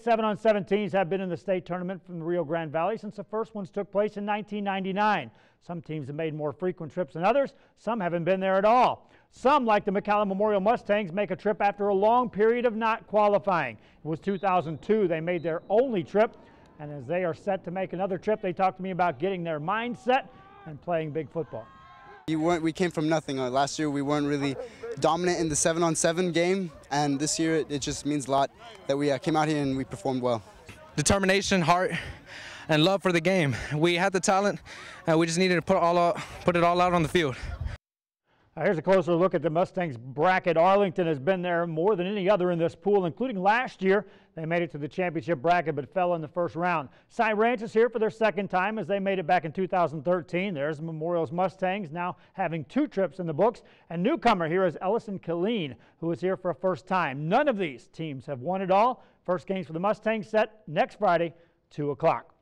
Seven on seven teams have been in the state tournament from the Rio Grande Valley since the first ones took place in 1999. Some teams have made more frequent trips than others. Some haven't been there at all. Some, like the McAllen Memorial Mustangs, make a trip after a long period of not qualifying. It was 2002 they made their only trip, and as they are set to make another trip, they talked to me about getting their mindset and playing big football. We, weren't, we came from nothing. Uh, last year we weren't really dominant in the seven on seven game, and this year it, it just means a lot that we uh, came out here and we performed well. Determination, heart, and love for the game. We had the talent, and we just needed to put all out, put it all out on the field. Here's a closer look at the Mustangs bracket. Arlington has been there more than any other in this pool, including last year. They made it to the championship bracket but fell in the first round. Cy Ranch is here for their second time as they made it back in 2013. There's Memorial's Mustangs now having two trips in the books. And newcomer here is Ellison Killeen, who is here for a first time. None of these teams have won it all. First games for the Mustangs set next Friday, 2 o'clock.